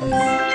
you.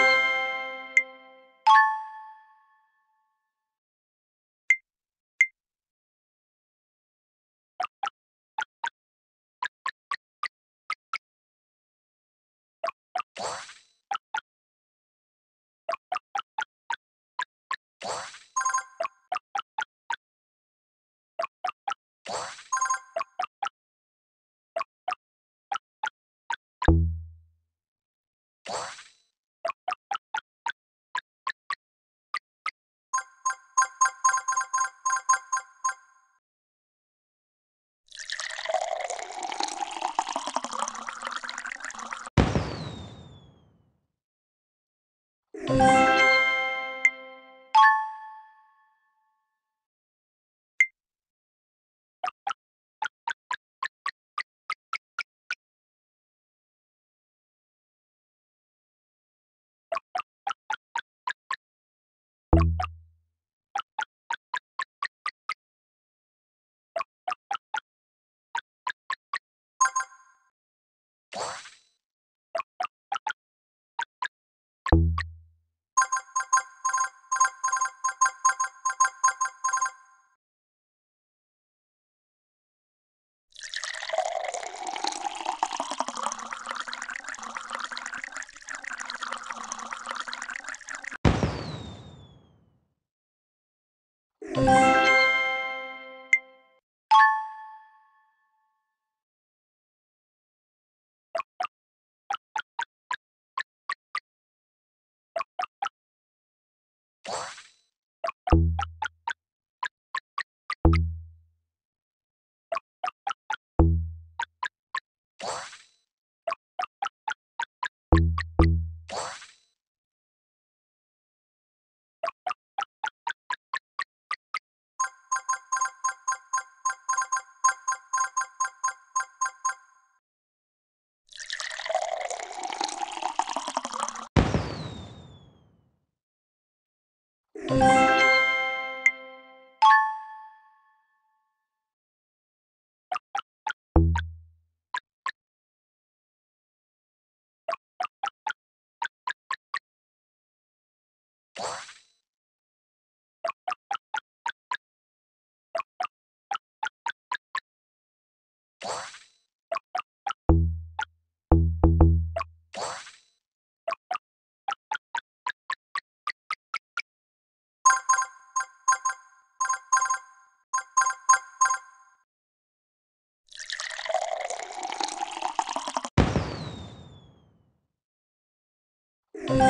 Oh.